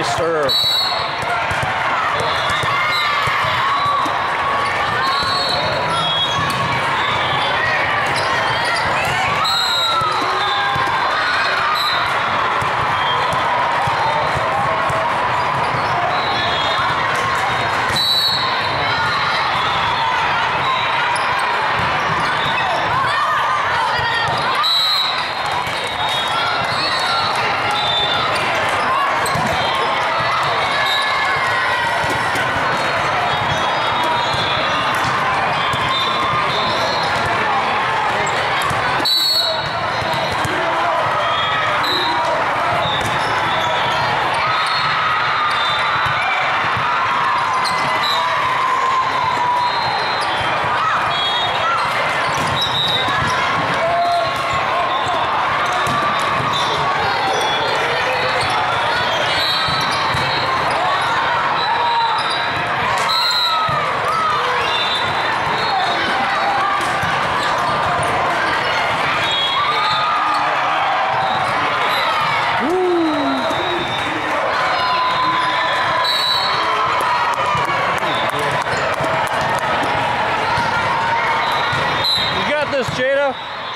Nice serve. Florida.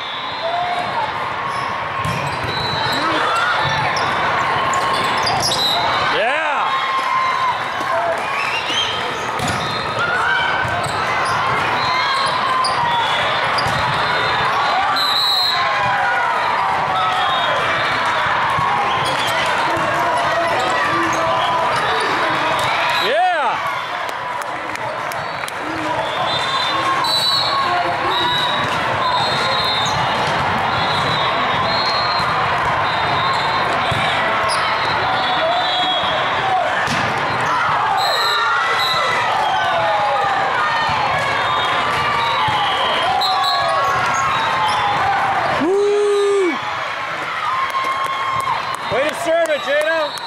Way to serve it, Jada.